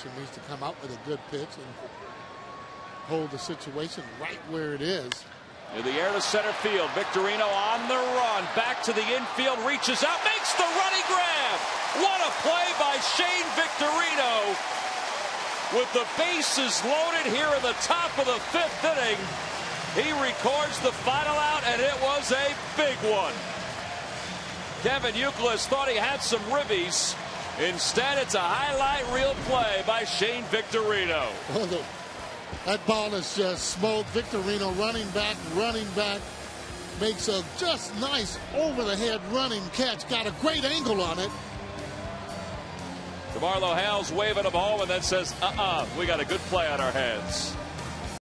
Anderson needs to come out with a good pitch and hold the situation right where it is. In the air to center field, Victorino on the run, back to the infield, reaches out, makes the running grab. What a play by Shane Victorino. With the bases loaded here in the top of the fifth inning, he records the final out, and it was a big one. Kevin Youkilis thought he had some ribbies. Instead, it's a highlight reel play by Shane Victorino. That ball is just smoked. Victorino running back, running back. Makes a just nice over the head running catch. Got a great angle on it. DeMarlo Hale's waving him home and then says, uh uh, we got a good play on our hands.